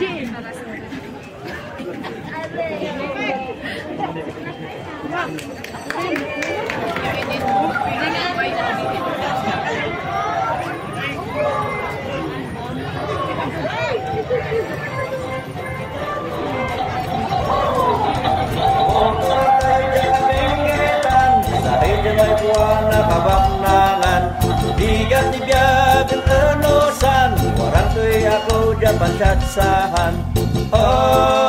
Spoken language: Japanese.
Aliko. Mana pansyatsahan Oh.